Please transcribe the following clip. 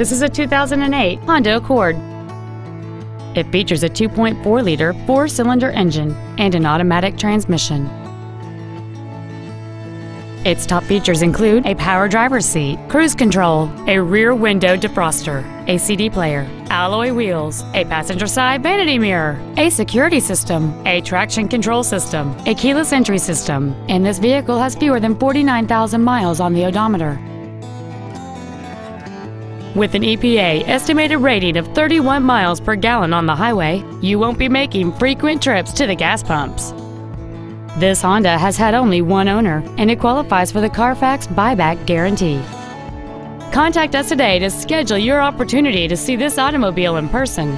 This is a 2008 Honda Accord. It features a 2.4 liter four cylinder engine and an automatic transmission. Its top features include a power driver's seat, cruise control, a rear window defroster, a CD player, alloy wheels, a passenger side vanity mirror, a security system, a traction control system, a keyless entry system, and this vehicle has fewer than 49,000 miles on the odometer. With an EPA estimated rating of 31 miles per gallon on the highway, you won't be making frequent trips to the gas pumps. This Honda has had only one owner, and it qualifies for the Carfax buyback guarantee. Contact us today to schedule your opportunity to see this automobile in person.